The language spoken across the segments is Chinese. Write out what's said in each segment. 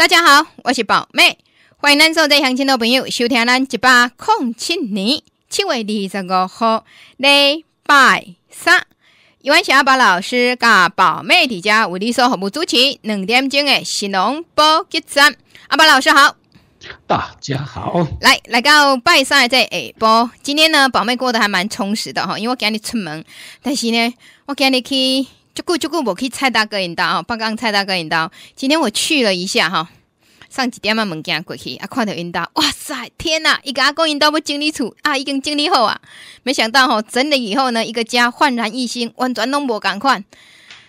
大家好，我是宝妹，欢迎咱所在乡亲的朋友收听咱一百零七年七月二十五号礼拜三，一万小宝老师甲宝妹伫家为你所服务主持两点钟的新农播集站。阿宝老师好，大家好，来来到拜三的这下播，今天呢，宝妹过得还蛮充实的哈，因为我今日出门，但是呢，我今日去。就顾就顾我去蔡大哥引导哈，刚刚蔡大哥引导。今天我去了一下哈，上几点嘛门间过去啊，看到引导，哇塞，天呐！一个阿公引导不经理处啊，已经经理好啊，没想到哈，整理以后呢，一个家焕然一新，完全拢无赶快。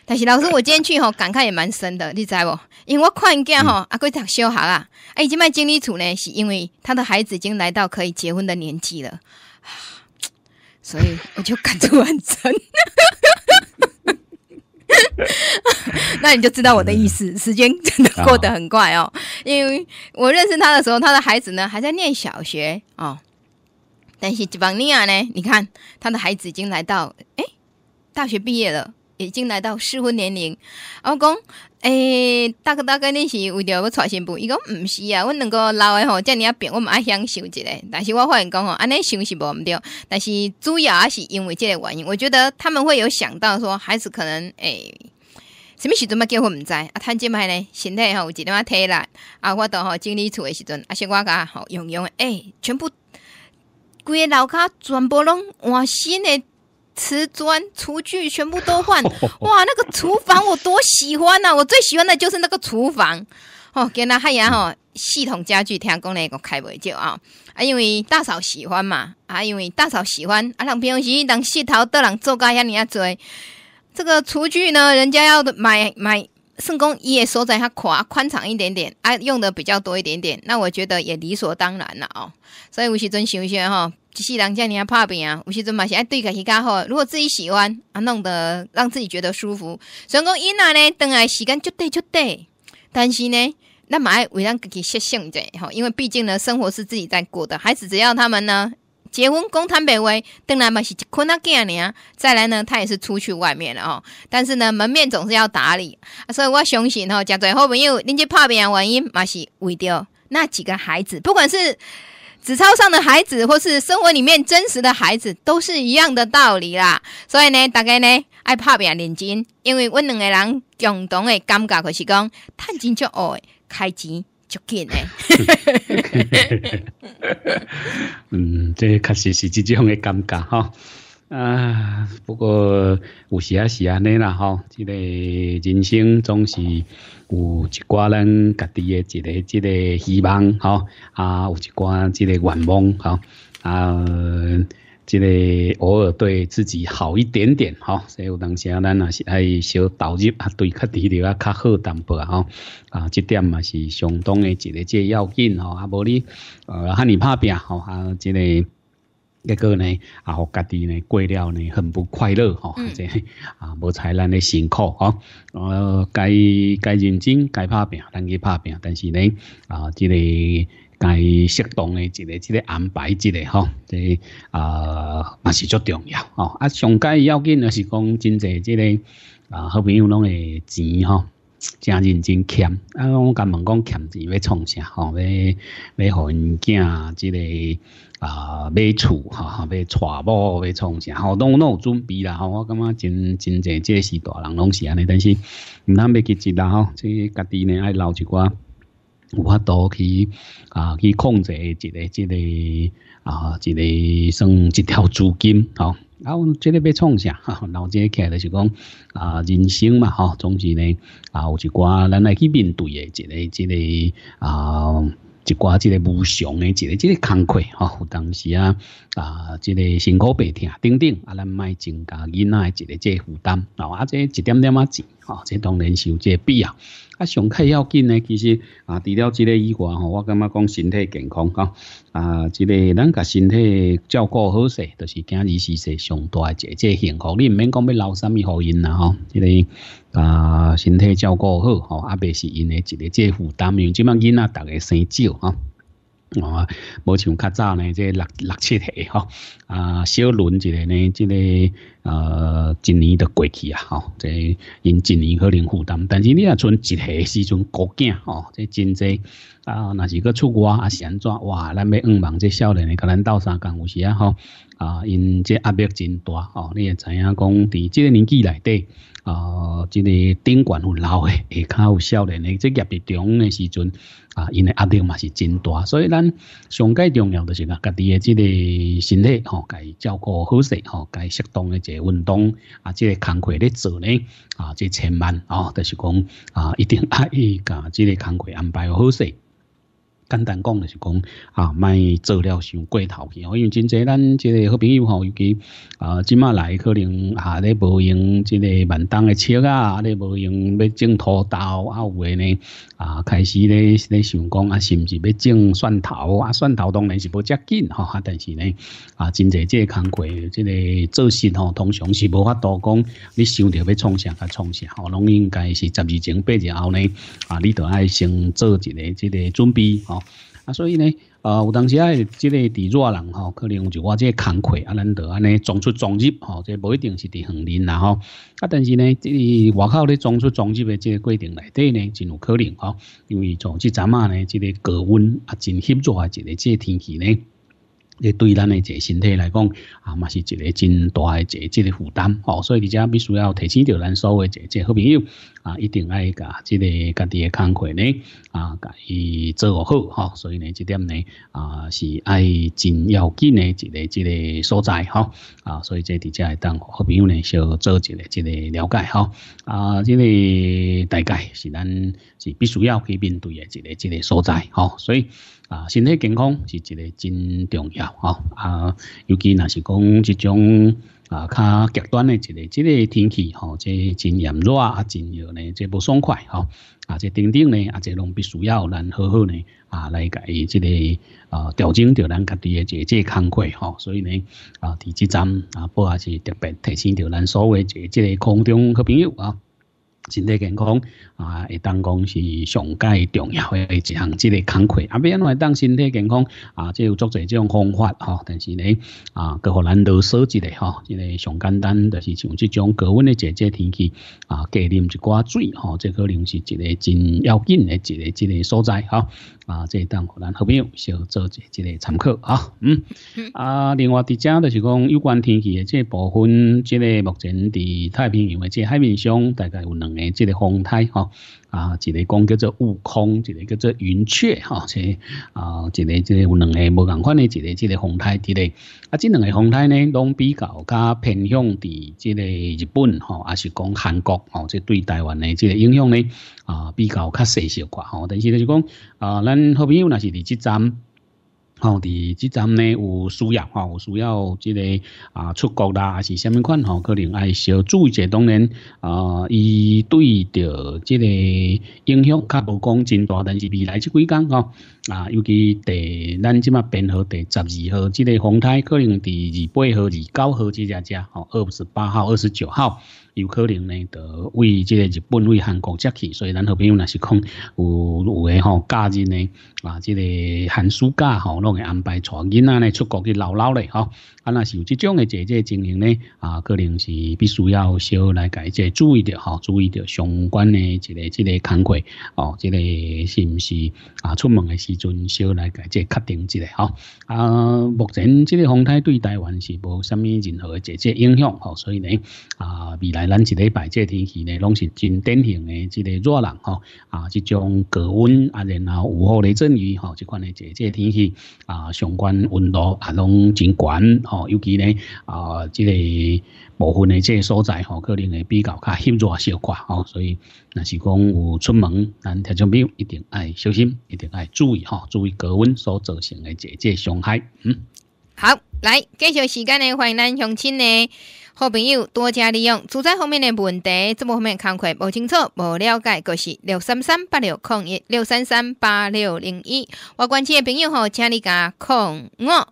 但是老师，我今天去哈，感慨也蛮深的，你知不？因为我看见哈，阿贵读小学啊，哎，已经卖经理处呢，是因为他的孩子已经来到可以结婚的年纪了，所以我就感触很深。那你就知道我的意思，时间真的过得很快哦。因为我认识他的时候，他的孩子呢还在念小学哦。但是吉邦尼亚呢，你看他的孩子已经来到哎大学毕业了，已经来到适婚年龄。我讲。诶，大哥大哥，你是为着要娶新妇？伊讲毋是啊，阮两个老诶吼，遮尔啊变，我们爱享受一下。但是我发现讲吼，安尼想是无毋对，但是主要也是因为这个原因。我觉得他们会有想到说，孩子可能诶，什么时阵要结婚毋知啊？趁即摆呢，身体吼有一点仔体力啊，我都吼整理厝诶时阵，啊，是我甲吼用用诶，全部规个楼骹全部拢换新诶。瓷砖、厨具全部都换，哇！那个厨房我多喜欢呐！我最喜欢的就是那个厨房哦。给那海洋哦，系统家具听讲那个开袂少啊？啊，因为大嫂喜欢嘛，啊，因为大嫂喜欢啊，人平常时人洗头的人做家遐尼啊多。这个厨具呢，人家要买买，圣公也所在它宽宽敞一点点啊，用的比较多一点点，那我觉得也理所当然了哦。所以有时阵想想哈。一世人家你要怕病啊，有时阵嘛是爱对家己较好。如果自己喜欢啊，弄得让自己觉得舒服。所以讲，伊那呢，等来时间就对就对。但是呢，那么爱为让自己设想者吼，因为毕竟呢，生活是自己在过的。孩子只要他们呢结婚，公摊北威，等来嘛是一困难给你啊。再来呢，他也是出去外面了哦。但是呢，门面总是要打理。所以我相信哈，讲最好朋友，恁这怕病原因嘛是为着那几个孩子，不管是。纸钞上的孩子，或是生活里面真实的孩子，都是一样的道理啦。所以呢，大家呢爱拍拼认真，因为阮两个人共同的感觉就是讲，趁钱就爱，开钱就紧的。嗯，这确实是这种的感觉哈。啊，不过有时也是安尼啦吼，这个人生总是有一寡咱家己的一个这个希望吼，啊，有一寡这个愿望吼，啊，这个偶尔对自己好一点点吼，所以有当时啊，咱也是爱小投入啊，对家己了啊较好淡薄吼，啊，这点嘛是相当的一个这要紧吼，啊，无你呃，喊你拍拼吼，啊，这个。一个呢，啊，互家己呢过了呢，很不快乐吼，这啊，无采咱的辛苦吼，呃，该该认真该拍拼，咱去拍拼，但是呢，啊，这个该适当的一个即个安排，一个吼，这啊，嘛是足重要吼，啊，上该要紧的是讲真济即个啊，好朋友拢会钱吼。真认真欠，啊！我甲问讲欠钱要创啥？吼，要要互因囝即个啊买厝，哈，要娶某要创啥？吼，拢拢有准备啦，吼，我感觉真真济这时大人拢是安尼，但是毋通要急急啦，吼，即家己呢爱留一寡有法度去啊去控制一个即个啊一个算一条资金，吼。啊，即个要创啥？脑子起来就是讲啊，人生嘛，吼，总是呢啊，有一寡咱来去面对的一个、即个啊，一寡即个无常的一个、即个坎坷，吼，有当时啊啊，即个辛苦白听等等，啊，咱莫增加囡仔一个即个负担，啊，这一点点仔钱，吼，这当然是有即个必要。啊，上开要紧呢，其实啊，除了即个以外吼，我感觉讲身体健康吼，啊，即个咱甲身体照顾好势，就是今日是世上大一个幸福。你毋免讲要留啥物互因啦吼，即个啊，身体照顾好吼，啊，袂是因的一个即负担，因为即摆囡仔逐个生少吼。哦，无像较早呢，即六六七岁吼，啊，小轮一个呢，即个呃，一年就过去啊，吼，这因一年可能负担，但是你若剩一岁时阵孤囝吼，这真济。啊，若是搁出国啊是安怎？哇，咱要仰望这少年的，甲咱斗相共有时啊吼，啊，因这压力真大吼，你会知影讲，伫即个年纪内底。啊，即个顶管有老诶，下骹有少年诶，即业力中诶时阵，啊，因诶压力嘛是真大，所以咱上介重要就是讲家己诶即个身体吼，该照顾好势吼，该适当诶一个运动，啊，即个工课咧做呢，啊，即千万哦，就是讲啊，一定爱伊甲即个工课安排好势。简单讲就是讲啊，卖做了伤过头去哦，因为真济咱即个好朋友吼，尤其啊，即马来可能啊咧无用即个万东诶车啊，啊咧无用要种土豆啊，有诶呢啊，开始咧咧想讲啊，是毋是要种蒜头啊？蒜头当然是无遮紧吼，啊，但是呢啊，真济即个工课，即个做事吼，通常是无法度讲你想着要创啥甲创啥吼，拢应该是十二前八日后呢啊，你著爱先做一个即个准备吼。啊，所以呢，呃，有当时啊，即个伫热人吼，可能就我即个工课啊，咱得安尼装出装入吼，即无一定是伫园林啦吼。啊，但是呢，即个外口咧装出装入的即个规定内底呢，真有可能吼，因为从即阵啊呢，即个高温啊，真协助啊，即个即个天气呢。咧对咱诶一个身体来讲，啊嘛是一个真大诶一个即个负担，吼，所以而且必须要提醒着咱所有一个好朋友，啊，一定爱甲即个家己诶工课呢，啊，甲伊做好，吼，所以呢，即点呢，啊，是爱真要紧诶一个一个所在，吼，啊，所以即伫遮会当好朋友呢，小做一个一个了解，吼，啊，即个大概是咱是必须要去面对诶一个一个所在，吼，所以。啊，身体健康是一个真重要吼啊，尤其若是讲即种啊较极端的一个即个天气吼，即真炎热啊，真热呢，即不爽快吼啊，即等等呢，啊，即拢必须要咱好好呢啊来伊即个啊调整着咱家己的即个工课吼，所以呢啊，伫即站啊，不也是特别提醒着咱所有即即个空中好朋友啊。身体健康啊，会当讲是上介重要诶一项即个工课。啊，要安怎当身体健康啊，即有足侪即种方法吼。但是呢，啊，各互咱都说一个吼，即个上简单，就是像即种高温诶节节天气啊，加啉一寡水吼，即可能是一个真要紧诶一个一个所在吼。啊，即当互咱好朋友小做一一个参考啊。嗯。啊，另外伫遮就是讲有关天气的这部分，即个目前伫太平洋的这海面上，大概有两。个，即个风台吼，啊，一个讲叫做悟空，一个叫做云雀吼，即啊，一个即个有两个无共款诶，一个即个风台伫咧，啊，即两个风台呢，拢比较较偏向伫即个日本吼，啊是讲韩国吼，即对台湾诶即个影响呢，啊，比较较细小寡吼，但是就是讲啊，咱好朋友若是伫即站。吼，伫即站呢有需要吼，有需要即个啊出国啦，还是虾米款吼，可能爱小注意者，当然啊，伊对着即个影响较无讲真大，但是未来即几工吼啊，尤其第咱即马编号第十二号即个风台，可能伫二八号、二九号即只只吼，二十八号、二十九号。有可能呢，得为即个日本、为韩国接去，所以咱好朋友若是讲有有诶吼假日呢，啊，即个寒暑假吼，拢会安排带囡仔呢出国去捞捞咧吼。啊，若是有即种诶姐姐情形呢，啊，可能是必须要小来解即注意着吼，注意着相关诶一个即个工课哦，即个是毋是啊？出门诶时阵小来解即确定一下吼。啊，目前即个风台对台湾是无虾米任何诶直接影响吼，所以呢，啊，未来。咱一礼拜即天气呢，拢是真典型的即个热浪吼，啊，即种高温啊，然后午后雷阵雨吼，即款的即即天气啊，相关温度啊，拢真悬吼，尤其呢啊，即个部分的即个所在吼，可能会比较较热小寡吼，所以若是讲有出门，咱特种兵一定爱小心，一定爱注意吼，注意高温所造成的即即伤害。嗯，好，来继续时间呢，欢迎咱乡亲呢。好朋友多加利用，住宅方面的问题，这么方面康快无清楚、无了解，就是六三三八六空一六三三八六零一。我关心的朋友吼，请你加空我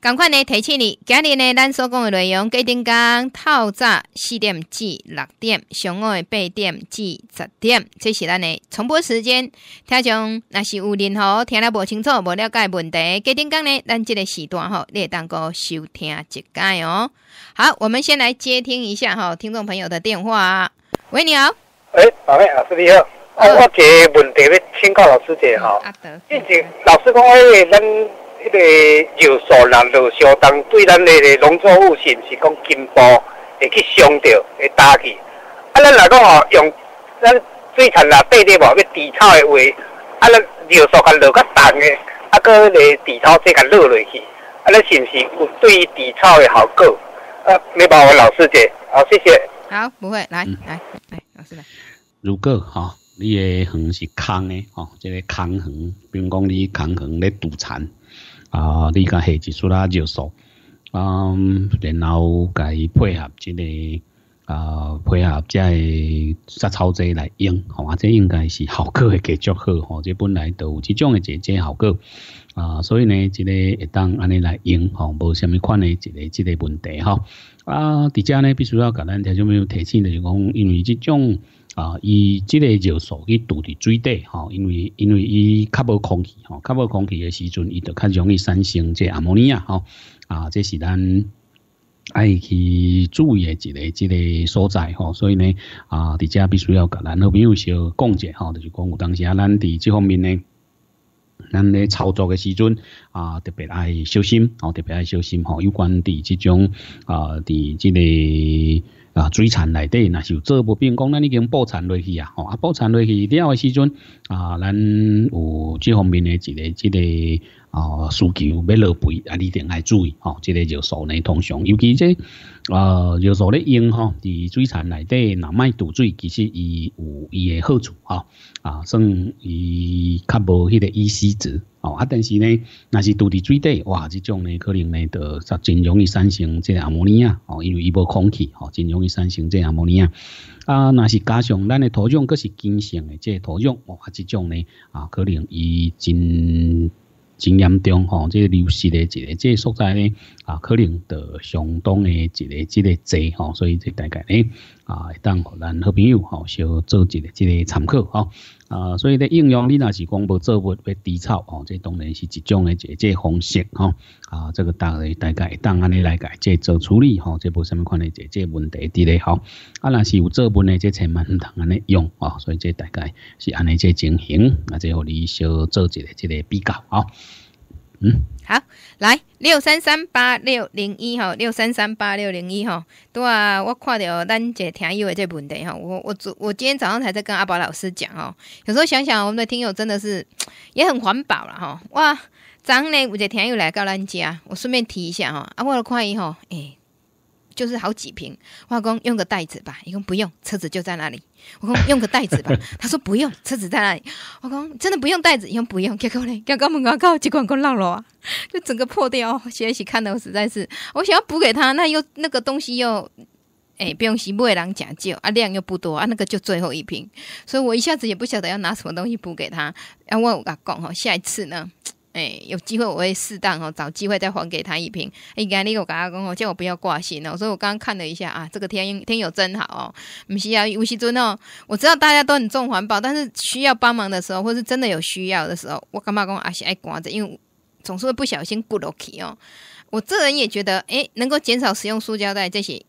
赶快呢提醒你，今日呢咱所讲的内容，几点讲？透早四点至六点，上午的八点至十点，这是咱的重播时间。听众若是有任何听了无清楚、无了解问题，几点讲呢？咱这个时段吼，你会当个收听一解哦。好，我们先来接听一下哈，听众朋友的电话。喂，你好。哎，宝贝老师你好。啊，我一个问题要请教老师姐哈。阿德。一直老师讲，哎，咱。迄个尿素啦，落相当对咱的农作物是毋是讲进步会去伤着，会打去？啊，咱来讲吼，用咱水田啦、地里无要除草的话，啊，咱尿素甲落较重的，啊，搁个除草剂甲落落去，啊，咱是毋是有对于除草的效果？啊，没帮我老师姐，好，谢谢。好，不会，来来来，老师来。如果哈，你的园是空的，吼，这个空园，比如讲你空园咧堵残。啊，你甲下一束啦尿素，嗯，然后甲伊配合即个啊，配合即个杀草剂来用，吼，啊，这应该是效果会继续好，吼，这本来都有即种诶即即效果，啊，所以呢，即个会当安尼来用，吼，无虾米款诶一个即个问题，吼，啊，伫遮呢必须要甲咱听众朋友提醒，就是讲，因为即种。啊，伊即个尿素去堵伫水底吼，因为因为伊较无空气吼，较无空气诶时阵，伊就较容易产生即个阿摩尼亚吼。啊，这是咱爱去注意诶一个即个所在吼。所以呢，啊，伫遮必须要甲咱好朋友小讲者吼，就是讲有当时啊，咱伫即方面呢，咱咧操作诶时阵啊，特别爱小心吼，特别爱小心吼，有关伫即种啊，伫即个。啊，水产内底若是有做无变讲，咱已经补产落去啊，吼啊补产落去了诶时阵啊，咱有即方面诶一个即个啊需求要落肥啊，一定爱注意吼，即个尿素呢通常，尤其这啊尿素咧用吼，伫水产内底若卖堵水，其实伊有伊诶好处吼啊，算伊较无迄个 E C 值。哦啊，但是呢，若是拄伫水底，哇，即种呢可能呢，就真容易产生即个阿摩尼亚哦，因为伊无空气，哦，真容易产生即个阿摩尼亚。啊，若是加上咱的土壤，佫是碱性的即个土壤，哇，即种呢啊，可能伊真。真严重吼，即个流失的一个即个所在呢，啊，可能的相当的一个一个侪吼，所以这大概呢，啊，当互咱好朋友吼，小做一个即个参考吼，啊，所以咧应用你若是讲无作物要低草吼，这当然是一种的即个方式吼，啊，这个大概大概当安尼来解即做处理吼，这无什么款的即即问题伫咧吼，啊，若是有作物诶，即千万毋通安尼用哦，所以这大概是安尼即情形，啊，即互你小做一个即个比较吼。嗯，好，来六三三八六零一哈，六三三八六零一哈，对啊，我看到咱一个听友的这问题哈，我我昨我今天早上才在跟阿宝老师讲哦，有时候想想我们的听友真的是 也很环保了哈，哇，早上呢有一个听友来到咱家，我顺便提一下哈，啊，我的快伊吼，诶。就是好几瓶，我讲用个袋子吧，伊讲不用，车子就在那里。我讲用个袋子吧，他说不用，车子在那里。我讲 真的不用袋子，用不用？结果呢，刚刚门口靠几管公浪了啊，就整个破掉。在起看的我实在是，我想要补给他，那又那个东西又，哎，不用洗，不会让讲究啊，量又不多啊，那个就最后一瓶，所以我一下子也不晓得要拿什么东西补给他。要问我讲哈，下一次呢？哎，有机会我会适当哦，找机会再还给他一瓶。哎，刚你我跟他讲哦，叫我不要挂心哦。所以我刚刚看了一下啊，这个天天友真好哦。不需要吴锡尊哦，我知道大家都很重环保，但是需要帮忙的时候，或是真的有需要的时候，我干嘛讲阿是爱挂着？因为总是会不小心不 lucky 哦。我这人也觉得，哎，能够减少使用塑胶袋这些，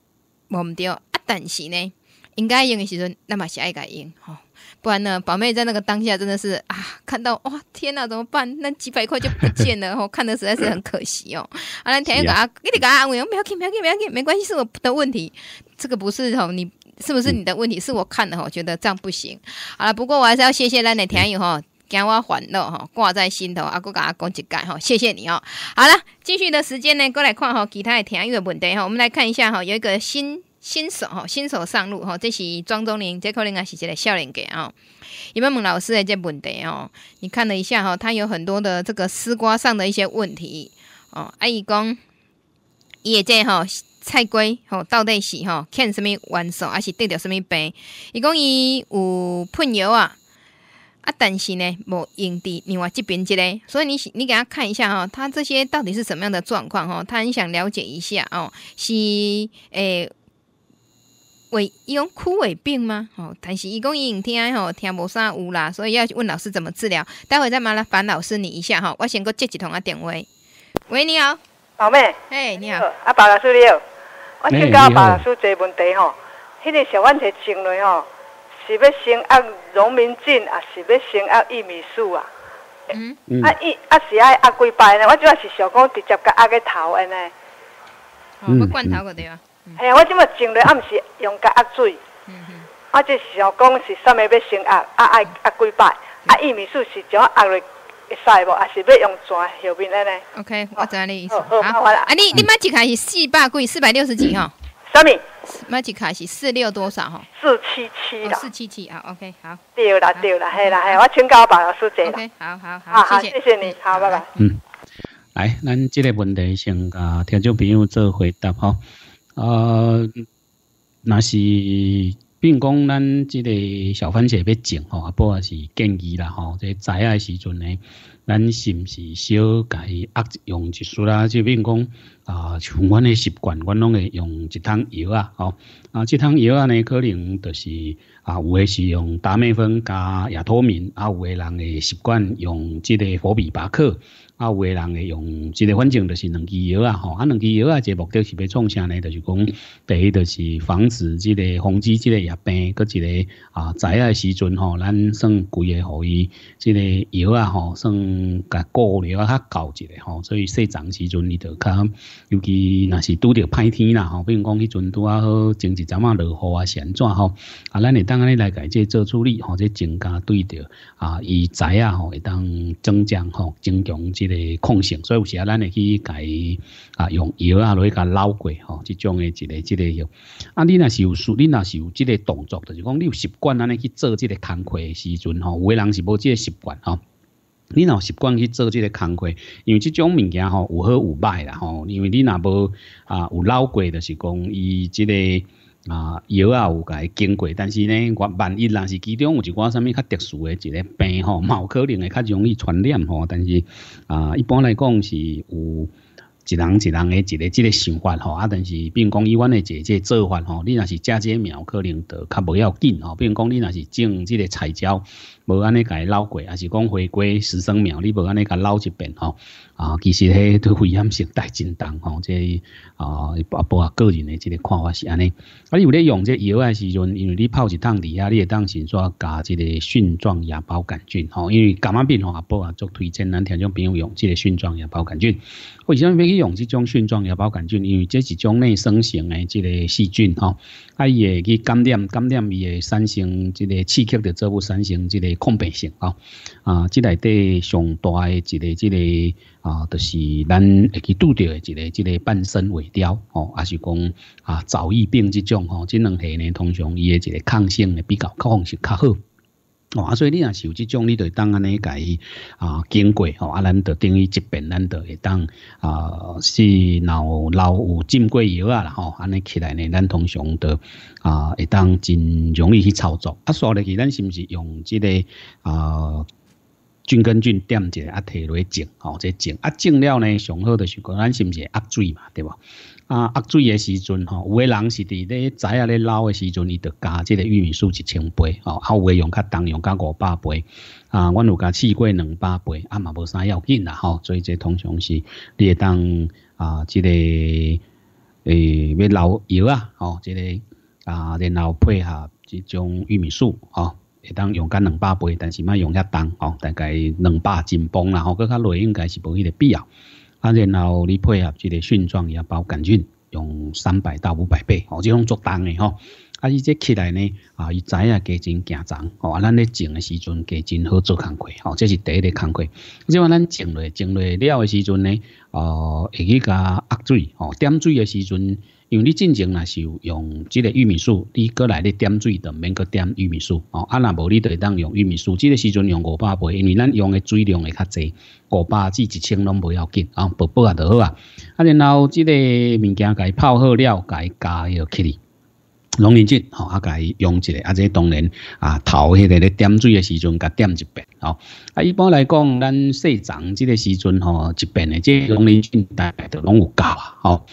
我们丢啊。但是呢，应该用的时候，那么是爱改用哈。不然呢，宝妹在那个当下真的是啊，看到哇，天哪，怎么办？那几百块就不见了，哦，看的实在是很可惜哦。啊，那田一个啊，给你个安慰，不要紧，不要紧，不要紧，没关系，是我的问题，这个不是吼，你是不是你的问题？是我看的哈，觉得这样不行。好了，不过我还是要谢谢咱的田友哈，给我欢乐哈挂在心头，阿哥给阿公一盖哈，谢谢你哦。好了，继续的时间呢，过来看哈其他的田友的问题哈，我们来看一下哈，有一个新。新手哈，新手上路哈，这是庄中林，这可能也是一个少年家哦。有没有问老师的这问题哦？你看了一下哈，他有很多的这个丝瓜上的一些问题哦。阿姨讲，也在哈菜龟吼到底是哈看什么元素，还是得着什么病？伊讲伊有喷油啊，啊，但是呢，无用伫另外这边这个，所以你你给他看一下哈，他这些到底是什么样的状况哈？他很想了解一下哦，是诶。胃伊讲枯萎病吗？哦，但是伊讲伊用听吼听无啥有啦，所以要问老师怎么治疗。待会再麻烦老师你一下哈，我先个接几通啊电话。喂，你好，老妹。哎，你好，啊，白老师你好。我请教白老师一个问题吼，迄个小问题症类吼，是要先压农民镜，还是要先压玉米素啊？嗯嗯。啊，伊啊是爱压几摆呢？我主要是想讲直接甲压个头安尼。哦，要罐头个对啊。系啊，我即马种咧，啊，毋是用甲压水。嗯嗯。啊，即是想讲是啥物要先压，啊爱压几摆？啊，玉米素是怎压落会使无？还是要用泉后面咧呢？OK，我知你意思。好，好啊，你你买一卡是四百几，四百六十几吼？啥物？买一卡是四六多少吼？四七七啦。四七七，啊，OK，好。对啦，对啦，系啦，系，我请教白老师姐。OK，好好好，谢谢，谢谢你，好，拜拜。嗯，来，咱这个问题先甲听众朋友做回答吼。呃，那是，比如讲，咱即个小番茄要种吼，啊，不管是建议啦吼，即栽啊时阵呢，咱是毋是少甲伊压用一束啦？就比如讲，啊，像阮的习惯，阮拢会用一桶药啊，吼，啊，即桶药啊呢，可能就是啊，有诶是用达美芬加亚托敏，啊，有诶人会习惯用即个佛比巴克。啊，有诶人会用即个，反正就是两支药啊，吼，啊，两支药啊，即目的是要创啥呢？就是讲，第一就是防止即个防止即个疫病，搁一个啊，在啊时阵吼，咱算规个互伊即个药啊，吼，算甲过了较够一个吼，所以细长时阵伊就较，尤其若是拄着歹天啦，吼，比如讲迄阵拄啊好，前一阵啊落雨啊，是安怎吼，啊，咱会当安尼来解即做处理，吼，即增加对着啊，伊在啊，吼，会当增强吼，增强即。个控性，所以有时啊，咱会去改啊，用药啊，落去甲捞过吼，即种诶一个即个药。啊，你若是有术，你若是有即个动作，就是讲你有习惯安尼去做即个工课诶时阵吼，有诶人是无即个习惯吼。你若习惯去做即个工课，因为即种物件吼有好有歹啦吼。因为你若无啊有捞过，就是讲伊即个啊药啊有甲伊经过，但是呢，万万一若是其中有一寡啥物较特殊诶一个病吼，嘛有可能会较容易传染吼。但是啊，一般来讲是有。一人一人诶一个即个想法吼，啊，但是比如讲伊阮诶一个做法吼，你若是食即个苗，可能就较无要紧吼。比如讲你若是种即个菜椒，无安尼甲伊捞过，还是讲回归十生苗，你无安尼甲捞一遍吼。啊，其实迄 对危险性大真重吼，即啊，包括个人诶即个看法是安尼。啊，你有咧用这药诶时阵，因为你泡一汤底下，你会当先说加即个蕈状芽孢杆菌吼，因为感冒病吼阿伯啊，做推荐咱听众朋友用即个蕈状芽孢杆菌。为什么要去用即种蕈状芽孢杆菌？因为这是种内生型诶即个细菌吼，啊伊会去感染感染伊会产生即个刺激着做物产生即个抗病性吼。啊，即内底上大诶一个即个。啊，就是咱会去拄着诶一个即个半身萎凋吼，还是讲啊早疫病即种吼，即两下呢，通常伊诶一个抗性诶比较抗性较好。哦，啊，所以你若是有这种，你就当安尼改啊经过吼，啊，咱就等于这边，咱就会当啊是脑老有浸过药啊啦吼，安尼起来呢，咱通常都啊会当真容易去操作。啊，说落去，咱是不是用这个啊？菌跟菌点一下啊，摕落去种，吼，这种啊种了呢，上好就是讲，咱是毋是压水嘛，对无？啊，压水诶时阵，吼，有诶人是伫咧栽啊咧捞诶时阵，伊着加即个玉米素一千杯，吼，啊有诶用较重，用较五百杯，啊，阮有加试过两百杯，啊嘛无啥要紧啦，吼，所以这通常是你会当啊，即个诶要捞药啊，吼，即个啊，然后配合即种玉米素，吼。会当用干两百倍，但是莫用遐重吼，大概两百斤磅啦吼，搁较累应该是无迄个必要。啊，然后你配合即个蕈状芽孢杆菌，用三百到五百倍，哦，即种足重诶吼。啊，伊这起来呢，啊，伊知影加真行长，哦，咱咧种诶时阵加真好做工课，吼，这是第一个工课。即话咱种落种落了诶时阵呢，哦，会去甲压水，吼，点水诶时阵。因为你进前若是用即个玉米素，你过来咧点水就免搁点玉米素哦。啊，若无你就当用玉米素，即个时阵用五百倍，因为咱用的水量会较济，五百至一千拢无要紧啊，薄薄啊就好啊。啊，然后即个物件甲伊泡好了，甲伊加入起哩。龙鳞菌吼，啊，甲伊用一个，啊，这当然啊，头迄个咧点水的时阵，甲点一遍吼。啊，一般来讲，咱细长即个时阵吼，一遍的这龙鳞菌大概都拢有够啊，吼。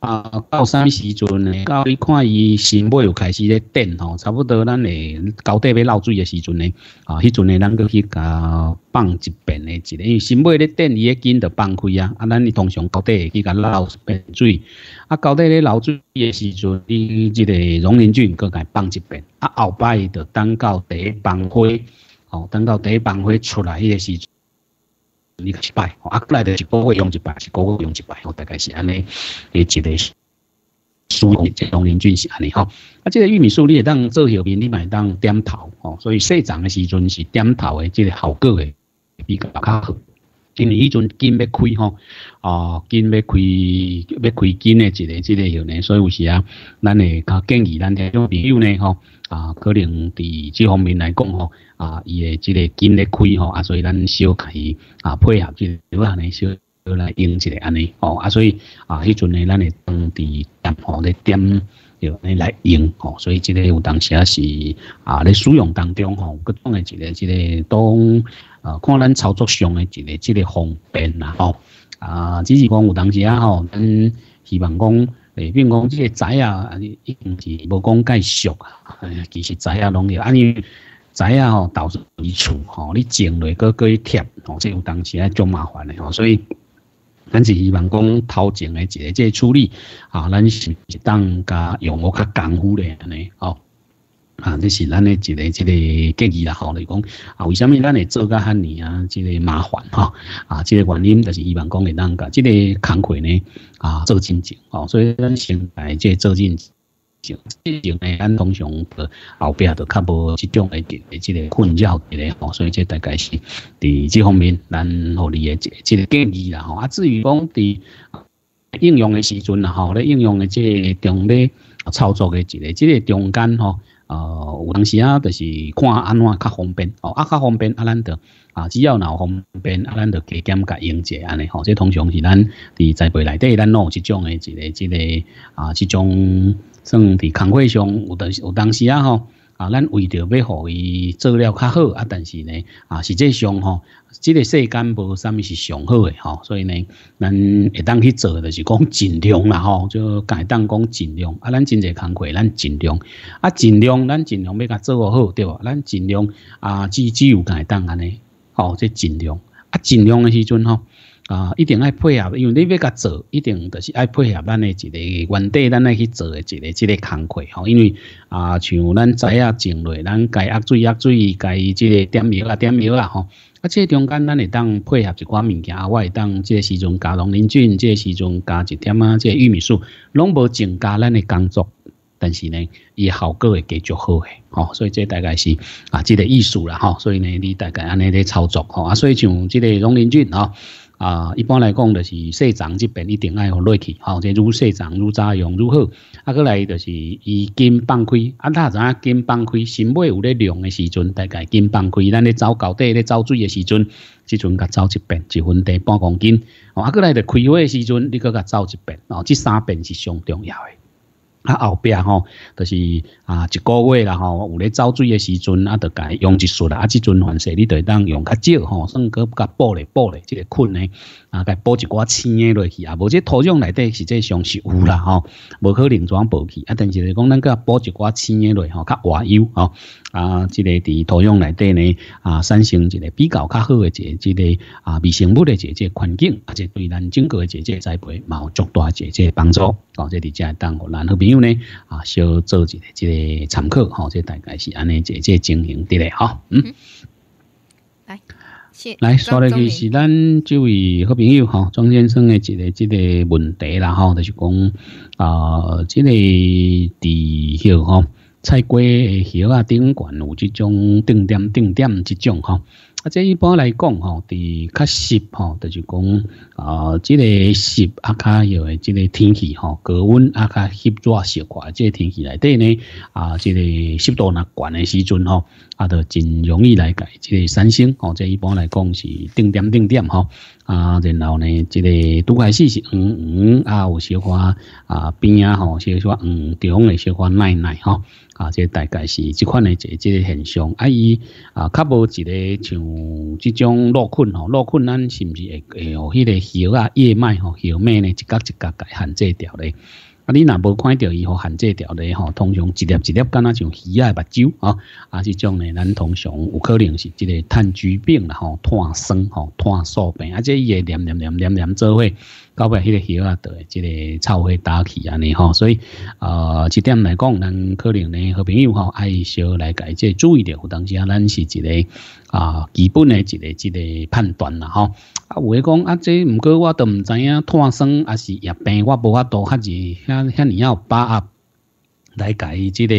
啊，到啥物时阵呢？到你看伊心尾又开始咧电吼，差不多咱诶高底要漏水诶时阵呢，啊，迄阵呢咱搁去甲放一遍诶一个，因为心尾咧电伊诶紧着放开啊，啊，咱通常高底去甲漏遍水，啊，高底咧漏水诶时阵，你即个溶磷菌搁甲放一遍，啊，后摆着等到第一帮花，哦，等到第一帮花出来迄个时。你一摆，啊，过来的一个月用一摆，一个月用一摆，大概是安尼，诶，一个输入这农林菌是安尼吼。啊，这个玉米素你会当做后面，你买当点头吼，所以细长的时阵是点头的，这个效果会比较较好。因为迄阵筋要开吼，啊，筋要开要开筋的一个即个样呢，所以有时啊，咱会较建议咱听种朋友呢吼，啊，可能伫即方面来讲吼，啊，伊的即个筋咧开吼，啊，所以咱小可以啊配合即个安尼小来用一个安尼吼，啊，所以啊，迄阵呢，咱会当伫点吼咧点。要来来用吼，所以即个有当时啊是啊咧使用当中吼，各种的一个即个当啊看咱操作上的一个即个方便啦吼啊，只是讲有当时啊吼，咱希望讲诶，比如讲即个仔啊，一定是无讲介俗啊，其实仔啊拢有，啊你仔啊吼，到处一处吼，你种落个个一贴吼，即有当时啊种麻烦的吼，所以。咱是希望讲头前的一个即个处理啊，咱是当加用我较功夫咧安尼吼啊，这是咱的一个即个建议啦吼来讲啊，为什么咱会做甲遐尼啊？即个麻烦吼啊，即个原因就是希望讲会当甲即个工课呢啊做进前吼，所以咱先来即个做进前。即种呢，咱通常后壁就较无即种诶即个困扰一个吼，所以这大概是伫即方面咱互你诶即即个建议啦吼。啊，至于讲伫应用诶时阵啦吼，咧应用诶即个中咧操作诶一个即个中间吼，呃，有当时啊，就是看安怎较方便哦，啊较方便啊，咱就啊，只要若方便啊，咱就加减甲用者安尼吼。这通常是咱伫栽培内底，咱拢有即种诶一个一个啊，即种。算伫工会上有当有当时啊吼啊，咱为着要互伊做了较好啊，但是呢啊，实际上吼，即个世间无啥物是上好诶吼，所以呢，咱会当去做，就是讲尽量啦吼，就该当讲尽量啊，咱真济工会，咱尽量啊，尽量咱尽量要甲做好对无？咱尽量啊，只只有该当安尼，吼，即尽量啊，尽量诶时阵吼。啊，一定爱配合，因为你要甲做，一定就是爱配合咱的一个原地，咱来去做的一个即个工课吼。因为啊，像咱仔啊种类，咱该压水压水，该即个点苗啊点苗啊吼。啊，即中间咱会当配合一寡物件，我会当即个时阵加农林菌，即个时阵加一点啊，即个玉米素，拢无增加咱的工作，但是呢，伊效果会继续好诶，吼。所以这大概是啊，即个意思啦，吼。所以呢，你大概安尼咧操作吼。啊，所以像即个农林菌吼。啊，一般来讲就是细长这边一定爱互落去，吼，即愈细长愈早用愈好。啊，过来就是伊筋放开，啊，他知影筋放开，心尾有咧量的时阵，大概筋放开，咱咧走高底咧走水的时阵，即阵甲走一遍，一分地半公斤。啊，过来就开会的时阵，你搁甲走一遍，哦，这三遍是上重要的。啊后壁吼，就是啊一个月啦吼，有咧走水诶时阵，啊，着甲用一束啦，啊，即阵凡是你着会当用较少吼，算搁甲补咧补咧，即个菌咧。啊，该补一寡青的落去啊，无即土壤内底实际上是有啦吼，无可能全补去啊。但是讲咱个补一寡青的落去吼，较活优吼啊，即个伫土壤内底呢啊，产生一个比较较好的一个即个啊微生物的一个环境，啊，即对咱整个的即个栽培嘛有足大一个帮助。哦，即伫遮当互咱好朋友呢啊，小做一个即个参考吼，即大概是安尼即即经营的咧吼，嗯，来。来，说的去是咱这位好朋友哈，庄先生的一个这个问题啦哈，就是讲啊，这个地叶哈，菜瓜的叶啊，顶管有这种定点定点这种哈。啊，这一般来讲吼，伫较湿吼，就是讲啊，即个湿啊，较有诶，即个天气吼，高温啊，较湿热少寡，即个天气内底呢，啊，即个湿度若悬诶时阵吼，啊，就真容易来改即个三星吼，这一般来讲是定点定点吼，啊，然后呢，即个拄开始是黄黄啊，有小可啊边啊吼，小可黄中的小可奶奶吼，啊，这大概是即款的即即个现象，啊伊啊较无一个像即种落困吼，落困咱是毋是会会有迄个叶啊叶脉吼，叶脉呢一格一格改限制掉咧。啊，你若无看到伊互限制掉咧吼，通常一粒一粒敢若像鱼仔目睭啊，啊，即种咧，咱通常有可能是即个炭疽病啦吼，炭酸吼，炭素病，啊，即伊会黏黏黏黏黏做伙。到尾迄个叶啊，对，即个臭会打起安尼吼，所以呃，即点来讲，咱可能呢，好朋友吼，爱小来解即注意点，有当时啊，咱是一个啊基本的一个一个判断啦吼。啊，有诶讲啊，即毋过我都毋知影，炭酸还是叶病，我无法度较济遐遐尔要把握。来伊即个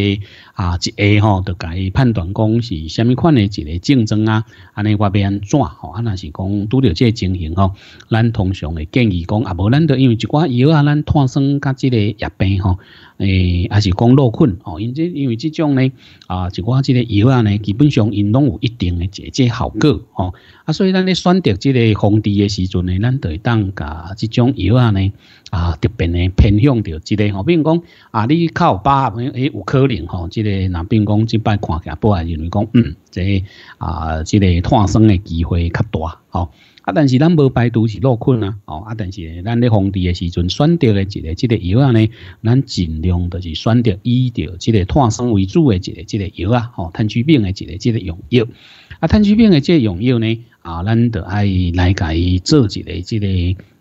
啊一下吼，就伊判断讲是虾米款的一个竞争啊，安尼我要安怎吼？啊，若是讲拄着即个情形吼，咱通常会建议讲啊，无咱着因为一寡药啊，咱炭酸甲即个药病吼。诶，还是讲落困哦，因这因为这种呢，啊，一寡即个药啊呢，基本上因拢有一定的解解效果哦，啊，所以咱咧选择即个防治的时阵呢，咱就当甲即种药啊呢，啊，特别呢偏向着即个吼，比如讲啊，你靠把诶有可能吼，即个若比如讲即摆看起来，不然认为讲嗯，这啊，即个脱生的机会较大吼。啊，但是咱无排除是落困啊，哦，啊，但是咱咧防治的时阵选择的一个即个药啊呢，咱尽量就是选择以着即个炭酸为主的一个即个药啊，吼，炭疽病的一个即个用药，啊，炭疽病的即个用药呢，啊，咱得爱来甲伊做一个即个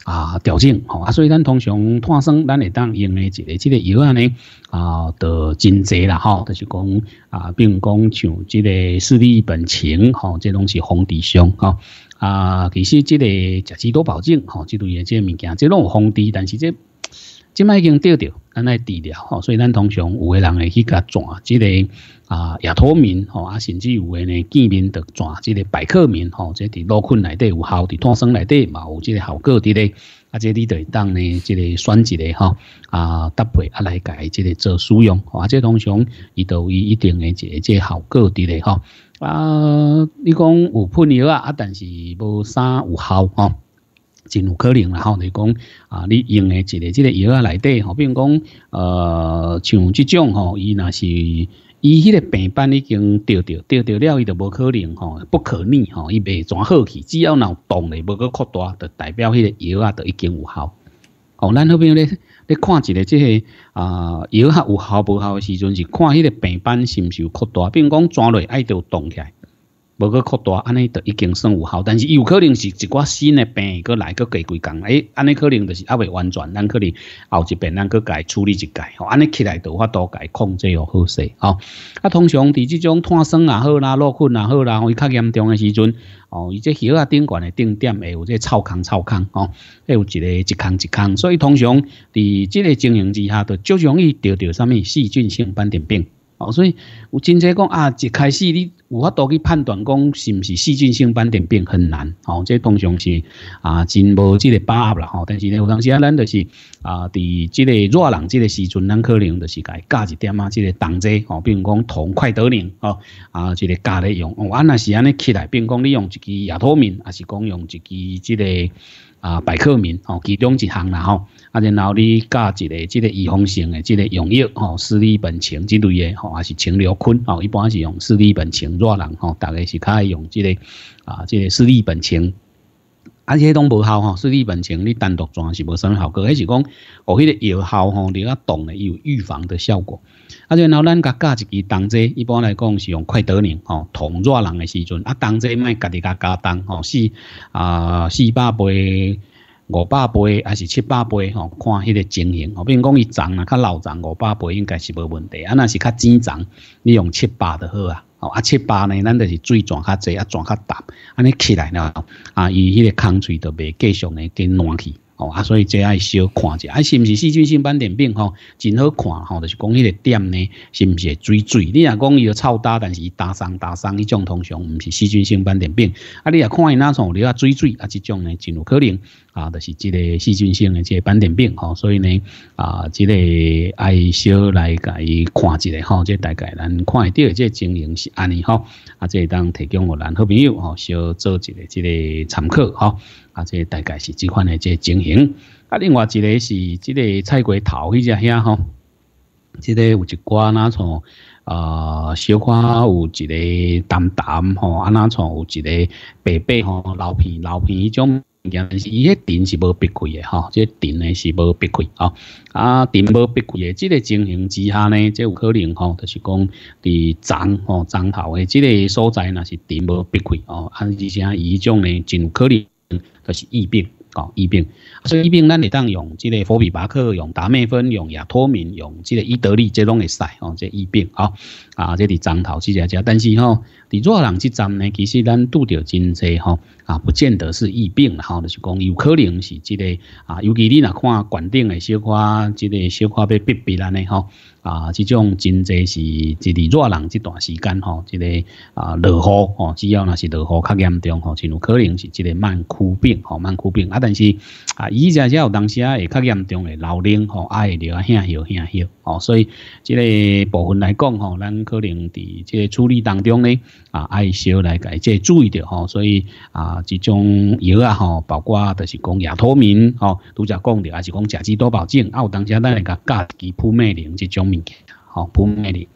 啊调整，吼，啊，所以咱通常碳酸咱会当用的一个即个药啊呢，啊，就真济啦，吼，就是讲啊，比如讲像这个视力本钱，吼，这拢是防治上，吼。啊，其实这个食几多保证吼，即类即个物件，即拢有防治，但是即即卖已经掉掉，咱来治疗吼，所以咱通常有诶人会去甲转即个啊亚托敏吼，啊甚至有诶呢见面得转即个百克敏吼，即伫脑困内底有效，伫脱生内底嘛有即个效果伫咧，啊即你得当呢即个选一个吼啊搭配啊来改即个做使用，啊即通常伊都有一定诶即个即效果伫咧吼。啊，你讲有喷药啊，啊，但是无啥有效吼，真有可能啦吼。你讲啊，你用的一个即个药啊内底吼，比如讲呃，像即种吼，伊若是伊迄个病斑已经掉掉掉掉了，伊就无可能吼，不可逆吼，伊袂转好去，只要脑动咧，无个扩大，就代表迄个药啊，就已经有效。哦，咱好朋友咧，咧看一个即个啊药效有效无效诶时阵，是看迄个病斑是毋是有扩大，比如讲转落爱着动起来。无个扩大，安尼就已经算有效，但是有可能是一寡新的病过来个加几工，诶，安尼可能就是还未完全，咱可能后一遍咱个改处理一改，吼，安尼起来就法度改控制哦好势，吼。啊，通常伫即种炭酸也好啦，落困也好啦，伊较严重的时阵，哦，伊这血啊顶管的顶点会有这臭空臭空，吼，会有一个一空一空，所以通常伫即个情形之下，就最容易得到啥物细菌性斑点病。哦，所以有真济讲啊，一开始你有法度去判断讲是毋是细菌性斑点病很难。哦，这通常是啊，真无即个把握啦。吼，但是呢，有当时啊，咱就是啊，伫即个热人即个时阵，咱可能就是甲加一点啊，即个糖剂。哦，比如讲糖快得灵，哦啊，即个加咧用。哦，啊，若是安尼起来，比如讲你用一支亚托敏，还是讲用一支即个。啊，百克敏吼，其中一项啦吼，啊，然后你加一个即个预防性的即个用药吼，斯利本嗪即类的吼，还是清流坤吼，一般是用斯利本嗪热人吼，大概是较爱用即个啊，即个斯利本嗪。啊，且拢无效吼，斯利本嗪你单独装是无啥物效果，迄是讲哦，迄个药效吼，你较动的有预防的效果。啊，然后咱甲加一支糖剂，一般来讲是用快得宁吼，同热人的时阵，啊，糖剂莫家己甲加糖吼，四啊四百倍、五百倍还是七百倍吼，看迄个情形吼。比如讲伊长啊，较老长五百倍应该是无问题，啊，若是较浅长，你用七百就好啊。哦，啊七八呢，咱就是水转较济，啊转较淡，安尼起来了，啊伊迄个空喙就袂继续呢，跟烂去。哦啊，所以这爱小看者，啊是毋是细菌性斑点病吼，真好看吼，就是讲迄个点呢，是毋是水水？你若讲伊臭大，但是伊打伤打伤，迄种通常毋是细菌性斑点病。啊，你若看伊哪种流啊水水啊，即种呢真有可能啊，就是即个细菌性的即个斑点病吼。所以呢啊，即个爱小来甲伊看一下吼，即大概咱看会到即情形是安尼吼，啊，即当提供互咱好朋友吼，小做一个即个参考吼。啊，这大概是即款的这情形。啊，另外一个是即个菜瓜头迄只兄吼，即个有一寡哪从啊小可有一个淡淡吼，啊哪从有一个白白吼老片老片迄种物件，是伊迄顶是无闭开的吼，即顶呢是无闭开吼，啊顶无闭开的即个情形之下呢，即有可能吼，就是讲伫脏吼脏头的即个所在若是顶无闭开哦，啊而且伊种呢真有可能。就是疫病，哦，疫病，所以疫病咱会当用这个佛比巴克，用达美芬，用亚托敏，用这个伊德利，这拢会使哦，这疫病，哦，啊，这伫樟头去只只，但是吼，伫热人即站呢，其实咱拄着真济吼，啊，不见得是疫病，吼，就是讲有可能是即个啊，尤其你若看管顶的小可，即个小可要逼逼安尼吼。啊，即种真济是一伫热人即段时间吼，即个啊落雨吼，只要若是落雨较严重吼，真有可能是即个慢枯病吼，慢枯病啊。但是啊，伊只只有当时啊会较严重诶老冷吼，啊会流啊吓血吓血吼，所以即个部分来讲吼，咱可能伫即个处理当中呢啊，爱小来改即注意着吼。所以啊，即种药啊吼，包括就是讲亚托敏吼，拄则讲着，还是讲甲基多宝净啊，有当时咱来个加基普美林即种。物件，吼，扑灭灵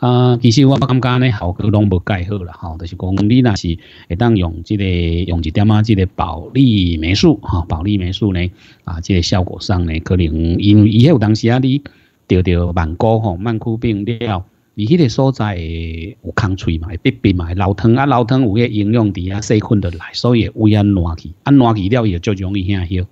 啊，其实我感觉呢，效果拢无介好啦，吼，就是讲你若是会当用即个用一点啊，即个保利霉素，哈，保利霉素呢，啊，即个效果上呢，可能因为伊迄有当时啊，你得着慢高吼，慢枯病了，你迄个所在有空喙嘛，会闭闭嘛，老汤啊，老汤有迄个营养伫啊，细菌的来，所以胃安烂去，啊烂去了伊就足容易遐晓。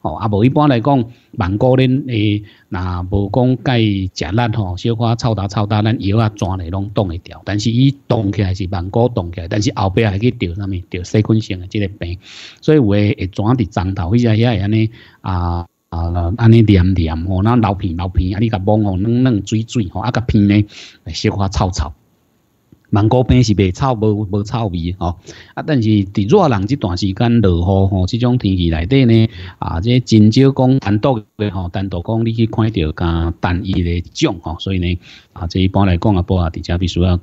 哦，啊无一般来讲，芒果恁诶，若无讲介食力吼，小可臭大臭大，咱药啊抓咧拢冻会掉。但是伊冻起来是芒果冻起来，但是后壁还去着啥物？着细菌性诶即个病，所以有诶会抓伫脏头，迄只遐会安尼啊啊安尼黏黏吼，那老片老片啊，你甲摸吼软软水水吼，啊甲片呢小可臭臭。芒果片是袂臭，无无臭味吼。啊，但是伫热人即段时间落雨吼，即种天气内底呢，啊，即真少讲单独的吼，单独讲你去看到甲单一的种吼，所以呢，啊，这一般来讲啊，波啊，伫遮必须要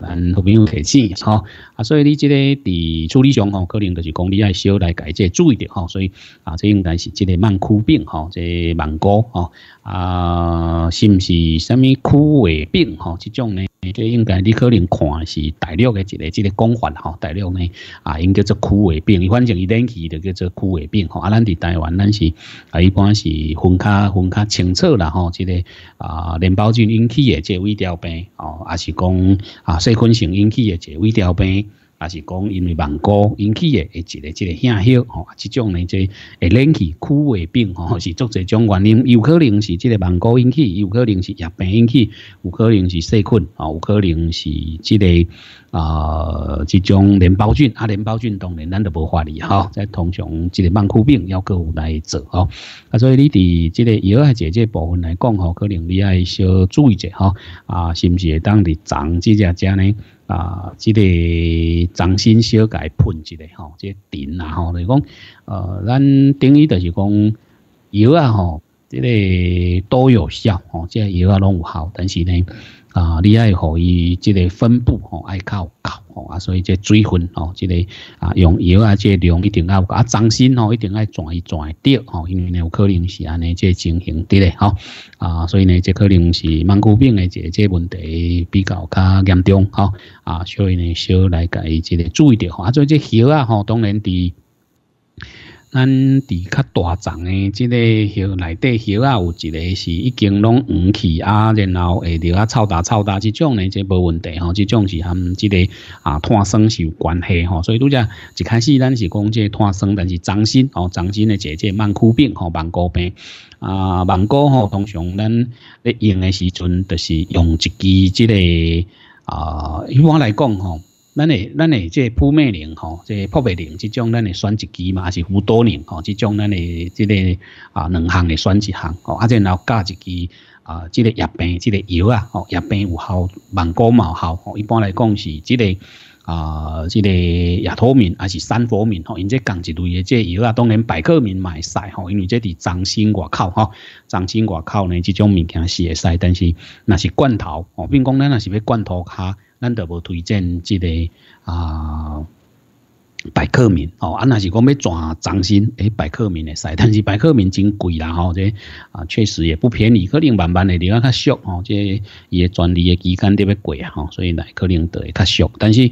咱好朋友提醒吼。啊，所以你这个伫处理上吼，可能就是讲你爱小来改即注意着吼。所以啊，这应该是这个慢枯病吼，即芒果吼，啊，是不是什么枯萎病吼？这种呢？这应该你可能看是大陆的一个这个讲法吼，大陆呢啊，应叫做枯萎病，反正伊冷气就叫做枯萎病吼。啊，咱伫台湾咱是啊，一般是分较分较清楚啦吼，这个啊，淋巴菌引起的这胃调病哦，还是讲啊，细菌性引起的这胃调病。也是讲因为芒果引起的一个一个现象吼，即种呢即会引起枯萎病吼，是足侪种原因，有可能是即个芒果引起，有可能是叶病引起，有可能是细菌，哦，有可能是即个啊，即种淋巴菌，啊，淋巴菌当然咱都无法理吼，在通常即个芒果病要够来做吼，啊，所以你伫即个药啊姐这部分来讲吼，可能你爱小注意者吼，啊，是毋是会当伫长即只只呢？啊，即个掌心小改喷一下吼，即顶啊吼，就是讲，呃，咱等于就是讲油啊吼，即个都有效吼，即个药啊拢有效，但是呢。啊，你爱互伊即个分布吼，爱较够吼啊，所以这水分吼，即个啊用药啊，这量一定要啊，掌心吼一定要转一转掉吼，因为呢有可能是安尼这情形伫咧吼啊，所以呢这可能是慢骨病的这这问题比较较严重吼啊，所以呢小来甲伊即个注意着吼啊，所以这药啊吼，当然伫。咱伫较大丛诶，即个叶内底叶啊，有一个是已经拢黄去啊，然后会着啊臭大臭大，即种呢，即无问题吼，即种是含即个啊脱生是有关系吼，所以拄则一开始咱是讲即脱生，但是长心哦，长心诶姐姐慢枯病吼，芒果病啊，芒果吼，通常咱咧用诶时阵，就是用一支即个啊，一般来讲吼。咱诶咱诶即扑灭灵吼，即扑灭灵即种咱诶选一支嘛，还是辅多灵吼，即种咱诶即个啊两项诶选一项吼，啊然后加一支啊即个叶病即个药啊，吼叶病有效，万古冇效吼，一般来讲是即个。啊，即个亚托敏还是三佛敏吼，因这共一类的这药啊，当然百克敏嘛会使吼，因为这伫掌心外口吼，掌心外口呢，即种物件是会使，但是若是罐头吼，比如讲咱若是要罐头卡，咱就无推荐即个啊。百克明哦，啊，那是讲要转掌心，诶，百克明会使，但是百克明真贵啦吼，这啊确实也不便宜，可能慢慢的地方较俗吼，这伊诶专利诶期间特别贵啊吼，所以呢可能得会较俗，但是。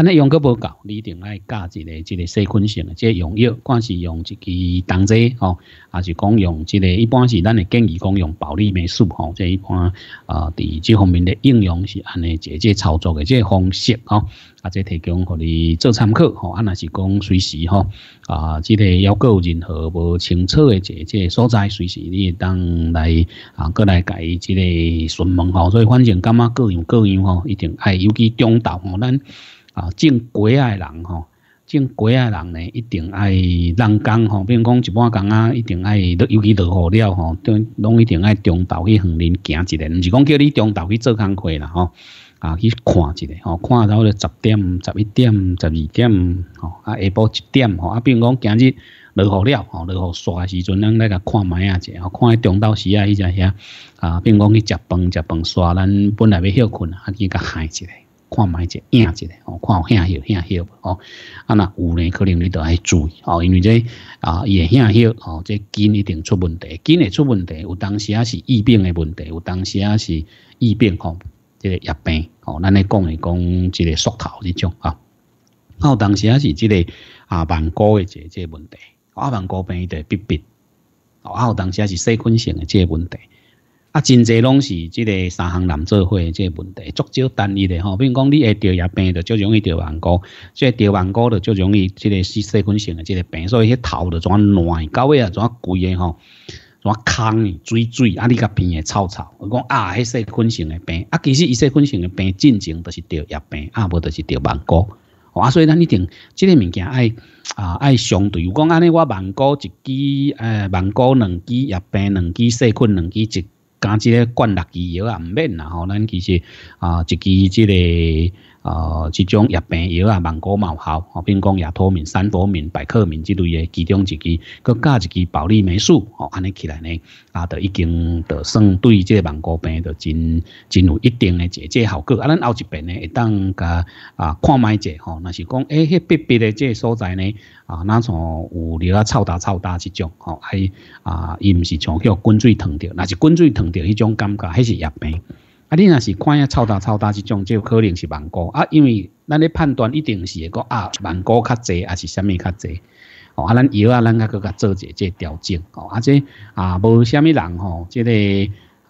安尼用个无够，你一定爱加一个即个细菌性的，即用药，看是用一支东西吼，还是讲用即个，一般是咱会建议讲用保利霉素吼，即一般啊，伫即方面的应用是安尼即即操作的即个方式吼，啊，即提供互你做参考吼，啊，若是讲随时吼啊，即个要有任何无清楚的即个所在，随时你当来啊，过来改即个询问吼，所以反正感觉各样各样吼，一定爱尤其中道吼，咱。啊，种果仔人吼，种果仔人呢，一定爱人工吼，比如讲一般工啊，一定爱，尤其落雨了吼，都拢一定爱中昼去园林行一个，毋是讲叫你中昼去做工课啦吼，啊去看一个吼，看到咧十点、十一点、十二点吼，啊下晡一点吼，啊比如讲今日落雨了吼，落雨煞时阵，咱来甲看卖啊者，吼，看迄中昼时啊，伊只遐啊，比如讲去食饭、食饭煞，咱本来要休困啊，去甲害一个。看卖者影一个哦，看有响 hiệu 响 hiệu 哦，啊那有呢，可能你都爱注意哦，因为这啊也响 hiệu 哦，这筋一定出问题，筋会出问题，有当时啊是疫病的问题，有当时啊是疫病吼，这个疫病哦，咱咧讲诶讲这个缩头这种啊，有当时啊是这个啊慢高的这这问题，啊慢高病的必必，啊有当时啊是细菌性的这问题。啊真侪拢是即个三行难做伙即个问题，足少单一的吼。比如讲，你会得叶病的，就容易得顽固；即个得顽固的，就容易即个是细菌性的即个病。所以迄头就怎烂，到尾啊怎贵的吼，怎空水水啊，你甲边会臭臭。我讲啊，迄细菌性的病啊，其实伊细菌性的病进前就是得叶病，啊无就是得顽固。啊，所以咱一定即个物件爱啊爱相对。有讲安尼，我顽固一支诶，顽固两支叶病，两支细菌，两支一。加即个灌六支药啊，毋免啦吼，咱其实啊，一支即个啊，即种药病药啊，芒果毛效，吼，比如讲亚托敏、三佛敏、百克敏之类诶，其中一支，佮加一支保利霉素，吼，安尼起来呢，啊，就已经就算对即个芒果病就真真有一定诶解解效果。啊，咱后一边呢，会当甲啊看卖者吼，若是讲诶，迄别别诶即个所在呢。啊，那种有了啊，臭大臭大即种，吼，还啊，伊毋是像叫滚水烫着，若是滚水烫着迄种感觉，迄是叶病。啊，你若是看下超大超大即种，就可能是万股啊，因为咱咧判断一定是会个啊，万股较侪，还是啥物较侪。哦，啊，咱药啊，咱甲佮甲做者即调整，哦，啊，这啊，无虾米人吼，即个。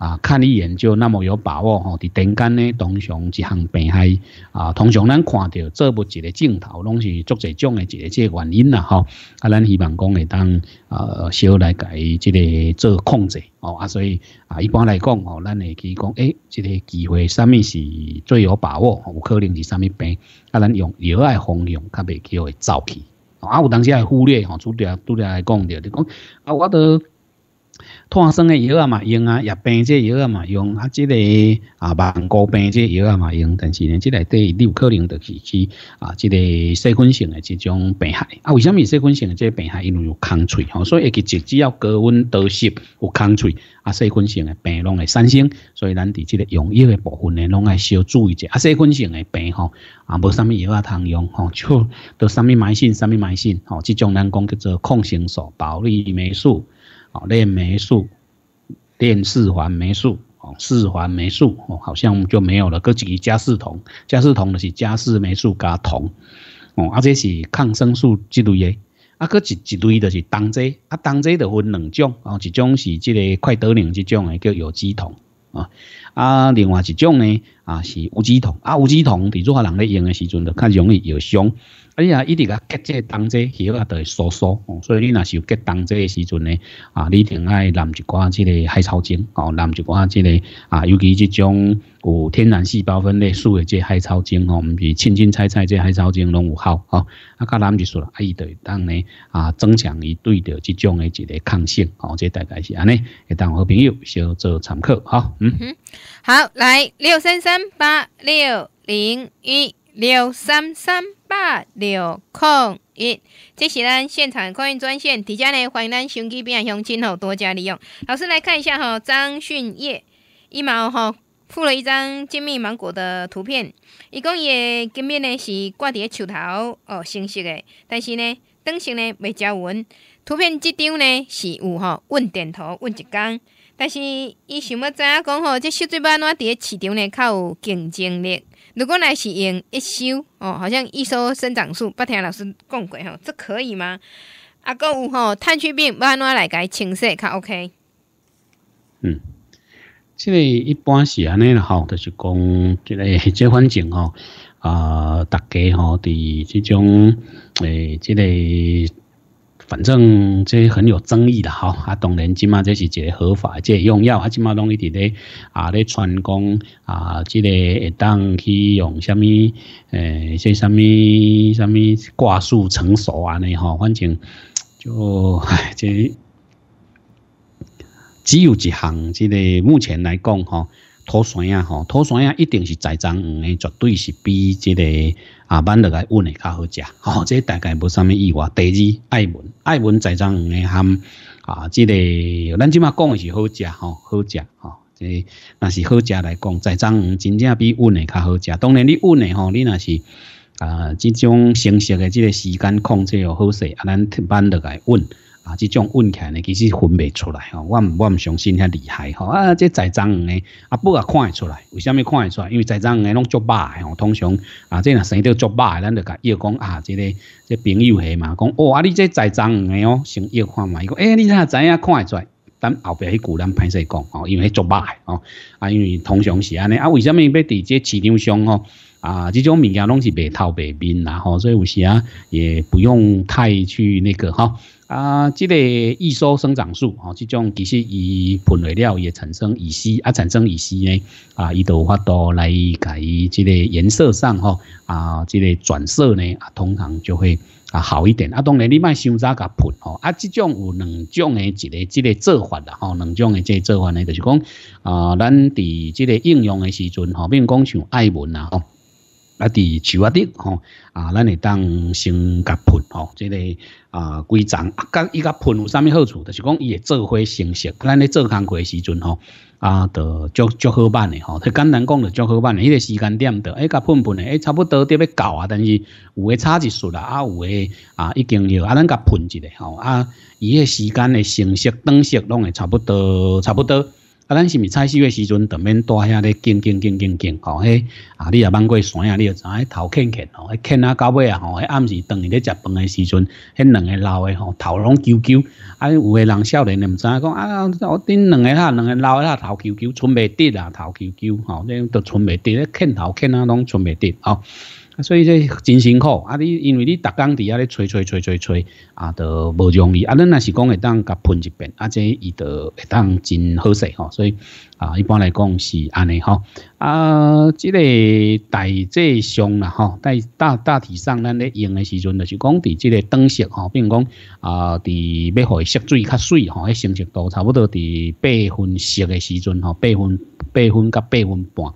啊，看你研究那么有把握吼，伫顶间呢，通常一项病害啊，通常咱看到做不一个镜头，拢是足侪种的一个即个原因啦吼。啊，咱希望讲会当啊，小来改即个做控制哦。啊，所以啊，一般来讲吼，咱会去讲，诶，即个机会啥物是最有把握，有可能是啥物病，啊，咱用药爱方向较袂叫会走去。啊，有当时会忽略吼，拄着拄着来讲着，你讲啊，我都。脱生的药啊嘛用啊，叶病这药啊嘛用啊，这个啊万古病这药啊嘛用，但是呢，这个对你有可能就是去啊，这个细菌性的这种病害啊，为什么细菌性的这病害因为有空喙吼，所以一直只要高温多湿有空喙啊，细菌性的病拢会产生，所以咱伫这个用药的部分呢，拢爱小注意者啊，细菌性的病吼啊，无啥物药啊通用吼，就都啥物埋线啥物埋线吼，这种咱讲叫做抗生素、保利霉素。哦，链霉素、链四环霉素、哦四环霉素，哦好像就没有了。各几加四酮，加四酮的是加四霉素加酮，哦，啊这是抗生素这类的。啊，搁一一类的是当剂，啊当剂的分两种，哦一种是这个快得灵这种的叫有机酮，啊啊另外一种呢啊是无机酮，啊无机酮伫做下人咧用的时阵就较容易有伤。哎呀，一直个结这当这叶啊，都会疏疏。所以你若是有结当这的时阵呢，啊，你一定爱淋一寡即个海草精，哦，淋一寡即个啊，尤其即种有天然细胞分裂素的这海草精哦，毋是青青菜菜这海草精拢有效哦。啊，甲淋入去啦，啊，伊就会当呢啊，增强伊对着即种的一个抗性。哦，这大概是安尼，会当好朋友小做参考。好，嗯，好，来六三三八六零一。六三三八六空一，这是咱现场空运专线。底下呢，欢迎咱手机边乡亲吼多加利用。老师来看一下哈，张训业一毛哈附了一张精密芒果的图片。伊讲伊根面呢是挂伫树头哦，成色的，但是呢，灯型呢未加稳。图片这张呢是有吼问电图问一工，但是伊想要知影讲吼，这小水板哪伫市场呢较有竞争力。如果来是用一收哦，好像一收生长素，不听老师讲过吼，这可以吗？啊，搁有吼炭疽病，要安怎来改清洗较 OK？嗯，这个一般是安尼啦吼，就是讲这个这环境吼啊，大家吼伫这种诶，这个。反正这很有争议的哈，啊，当然即马这是一个合法即个用药，啊，即马拢一直咧啊咧传讲啊，即个会当去用什么诶，即什么什么挂树成熟安尼吼，反正就唉，这只有一项，即个目前来讲吼。土酸啊，吼，土酸啊，一定是栽赃黄的，绝对是比即个啊板落来稳的较好食。吼，这大概无啥物意外。第二，爱文，爱文栽赃黄的含啊，即个咱即马讲的是好食，吼，好食，吼。这若是好食来讲，栽赃黄真正比稳的较好食。当然，你稳的吼，你若是啊，即种成熟的即个时间控制又好势，啊，咱板落来稳。啊，即种问起来呢，其实分未出来吼，我毋我毋相信遐厉害吼啊！这栽赃黄的啊，不也看会出来？为虾米看会出来？因为栽赃黄的拢足肉的吼，通常啊，这若生到足肉的，咱就甲伊讲啊，这个这朋友下嘛，讲哦啊，你这栽赃黄的哦，先要看嘛，伊讲诶，你哪知影看会出来？但后壁迄句咱歹势讲吼，因为足肉的吼啊，因为通常是安尼啊，为虾米要伫这市场上吼啊？这种物件拢是白头白面啦吼，所以有时啊，也不用太去那个哈。啊，这个易收生长素哦，这种其实伊喷落了也产生乙烯，啊产生乙烯呢，啊伊都有法度来改这个颜色上吼，啊这个转色呢，啊通常就会啊好一点。啊当然你卖伤早甲喷吼，啊这种有两种的一个这个做法啦吼，两种的这个做法呢，就是讲啊咱伫这个应用的时阵吼，比如讲像艾文啊吼。啊，伫树啊顶吼，啊，咱会当先甲喷吼，即个啊，规丛啊，甲伊甲喷有啥物好处？就是讲伊会做花成熟，咱咧做工课时阵吼，啊，就足足好办诶吼。他简单讲就足好办诶，迄个时间点着，诶，甲喷喷诶，诶，差不多得要到啊，但是有诶差一束啦，啊，有诶啊，已经有啊，咱甲喷一下吼，啊，伊诶时间诶成熟、等色拢会差不多，差不多。啊，咱是毋是采收诶时阵，当面带遐咧，拣拣拣拣拣，吼，迄啊，你也捌过山啊，你就知影头啃啃吼，迄啃啊到尾啊，吼，迄暗时当伊咧食饭诶时阵，迄两个老诶吼，头拢揪揪，啊，有诶人少年诶毋知影讲啊，我顶两个哈，两个老诶哈，头揪揪，存袂得啊，头揪揪，吼，你都存袂得，咧啃头啃啊，拢存袂得，吼。所以这真辛苦啊！你因为你逐工伫遐咧吹吹吹吹吹啊，都无容易啊。咱若是讲会当甲喷一遍，啊，这伊都会当真好势吼。所以啊，一般来讲是安尼吼。啊，即个大致上啦吼，大大大体上咱咧用诶时阵，就是讲伫即个灯色吼，比如讲啊，伫要互伊色水较水吼，迄成熟度差不多伫八分色诶时阵吼，八分八分甲八分半。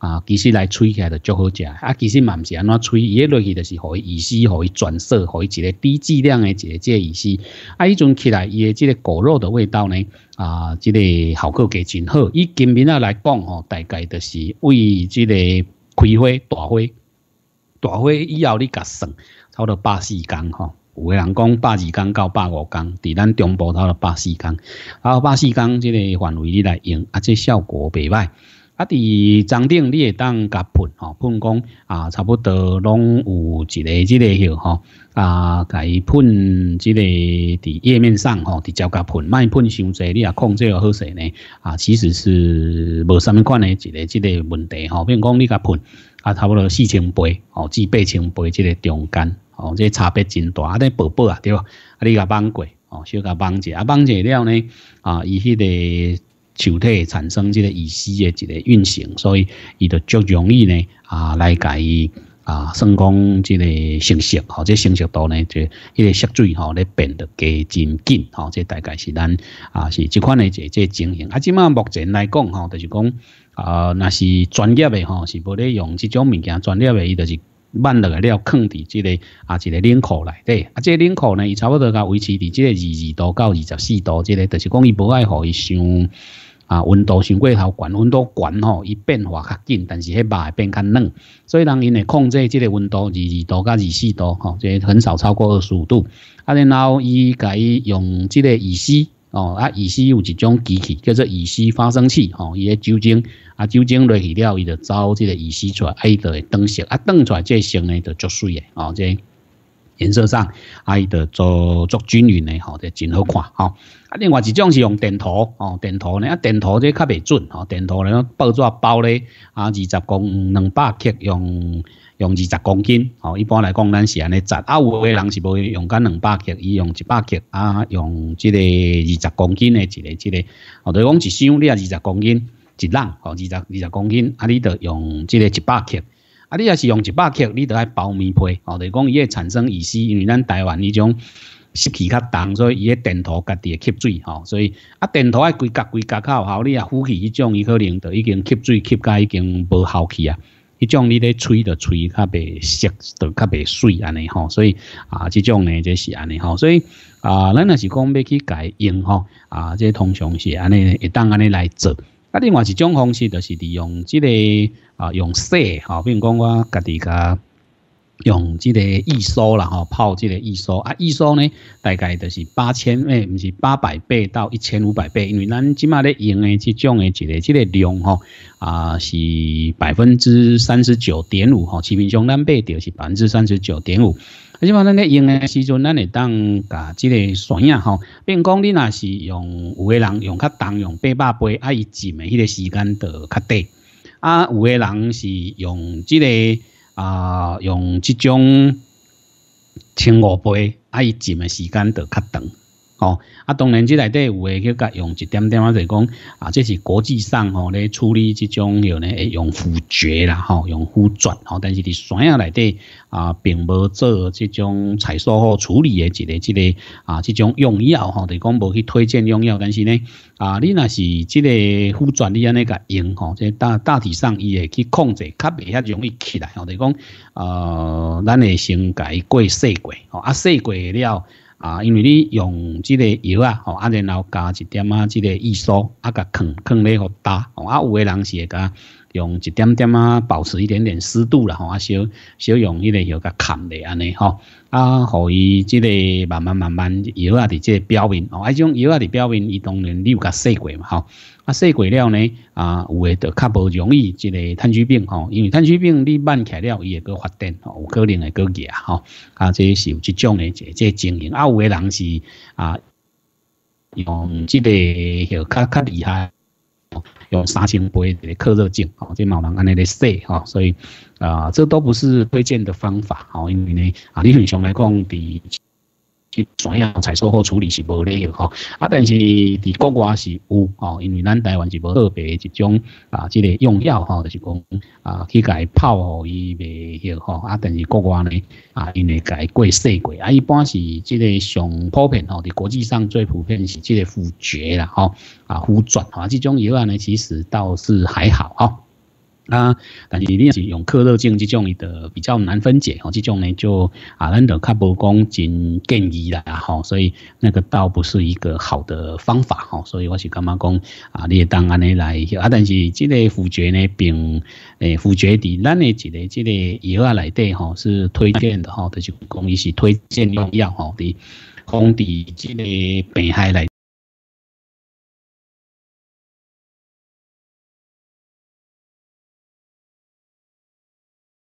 啊，其实来吹起来就足好食，啊，其实嘛毋是安怎吹，伊落去就是互伊意思，互伊转色，互伊一个低剂量诶一个即个乙烯，啊，迄阵起来伊诶即个果肉的味道呢，啊，即个效果加真好。以今面啊来讲吼，大概就是为即个开花大花，大花以后你甲算，差不多百四工吼，有诶人讲百二工到百五工，伫咱中部差不多百四工，啊，百四工即个范围你来用，啊，这效果袂歹。啊，伫装顶你会当甲喷吼，喷讲啊，差不多拢有一个即个许吼啊，甲伊喷即个伫页面上吼，直接甲喷，莫喷伤济，你也控制好势呢啊，其实是无啥物款诶一个即个问题吼，比如讲你甲喷啊，差不多四千倍吼至八千倍即个中间。哦，这差别真大，啊，这宝宝啊，对吧？啊，你甲绑过，哦，小甲绑者，啊，绑者了呢，啊，伊迄个球体产生这个乙烯的一个运行，所以伊就足容易呢，啊，来伊。啊，算讲即个成熟，吼，即成熟度呢，就迄个色水吼咧变得加真紧，吼，即大概是咱啊是即款的即即情形。啊，即马目前来讲，吼，就是讲啊，若是专业的吼，是无咧用即种物件，专业的伊就是慢落来了，放伫即个啊一个冷库内底。啊，即个冷库呢，伊差不多甲维持伫即个二二度到二十四度，即个就是讲伊无爱互伊伤。啊，温度上过头悬，温度悬吼，伊变化较紧，但是迄肉会变较嫩，所以人因会控制即个温度二二度甲二四度吼，即很少超过二十五度。啊，然后伊甲伊用即个乙烯哦，啊乙烯有一种机器叫做乙烯发生器吼，伊个酒精啊酒精落去了，伊就走即个乙烯出来，啊伊就会灯色，啊灯出来即色呢就足水诶，哦即。颜色上，啊，伊的做做均匀的吼，就真好看吼。啊，另外一种是用电图哦，电图呢，啊，电图这较袂准吼，电图呢报纸包咧，啊，二十公两百克用用二十公斤，吼，一般来讲咱是安尼值，啊，有诶人是无用干两百克，伊用一百克，啊，用即个二十公斤的一个即个，哦，就讲一箱你啊二十公斤一浪，吼，二十二十公斤，啊，你得用即个一百克。啊，你也是用一百克，你都爱包棉被，哦，就是讲伊会产生乙烯，因为咱台湾迄种湿气较重，所以伊个电图家己会吸水，吼，所以啊电图爱规格规格较好，你啊呼气迄种伊可能就已经吸水吸甲已经无效气啊，迄种你咧吹就吹较袂湿，就较袂水安尼吼，所以啊，即种呢就是安尼吼，所以啊，咱若是讲要去改用吼，啊，即通常是安尼会当安尼来做。啊，另外一种方式就是利用即个啊，用洗吼，比如讲我家己甲用即个易收啦吼，泡即个易收啊，易收呢大概就是八千诶，毋是八百倍到一千五百倍，因为咱即马咧用诶即种诶一个即个量吼啊是百分之三十九点五吼，市面上咱买着是百分之三十九点五。而且话，咱咧用诶时阵，咱会当甲即个酸影吼，比如讲你若是用有诶人用较重，用八百倍，啊伊浸诶迄个时间就较短；啊有诶人是用即个啊用即种千五杯，啊伊浸诶时间就较长。哦，啊，当然，即内底有诶去甲用一点点啊，就讲啊，这是国际上吼咧处理即种有呢会用腐蕨啦，吼，用腐转吼，但是伫山野内底啊，并无做即种采收后处理诶一个即个啊，即种用药吼，就是讲无去推荐用药，但是呢啊，你若是即个腐转你安尼甲用吼，即大大体上伊会去控制，较袂遐容易起来吼，就是讲呃，咱会先甲伊过洗过，吼，啊洗过了。啊，因为你用这个药啊，吼，啊，然后加一点啊，这个易苏，啊，甲坑坑咧互打，吼，啊，有诶人是会甲用一点点啊，保持一点点湿度啦，吼，啊，小小用迄个药甲盖咧安尼，吼，啊，互伊即个慢慢慢慢药啊伫即个表面，哦，啊，种药啊伫表面，伊当然你有甲洗过嘛，吼。啊，洗过了呢，啊，有诶就较无容易即个炭疽病吼，因为炭疽病你慢起了，伊会个发展吼，有可能会个热吼，啊，这是有即种诶即即经营，啊，有诶人是啊，用即个许较较厉害，用三千杯个克热镜，啊，这毛囊安尼咧洗吼，所以啊，这都不是推荐的方法，啊，因为呢，啊，李永雄来讲，比。去怎样采收后处理是无咧用吼，啊，但是伫国外是有吼，因为咱台湾是无特别一种啊，即个用药吼，就是讲啊，去甲伊泡互伊袂晓吼，啊，但是国外呢啊，因为甲伊过洗过，啊，一般是即个上普遍吼，伫国际上最普遍是即个腐蕨啦吼，啊，腐转啊，即种药呢其实倒是还好吼。啊但是你是用克热镜这种的比较难分解哦，这种呢就啊，咱的卡无讲真建议啦吼，所以那个倒不是一个好的方法吼，所以我是感觉讲啊，你也当安尼来啊，但是这个腐蕨呢，并诶腐蕨伫咱的一个这个药啊内底吼是推荐的吼，就是讲伊是推荐用药吼的，讲伫这个病害来。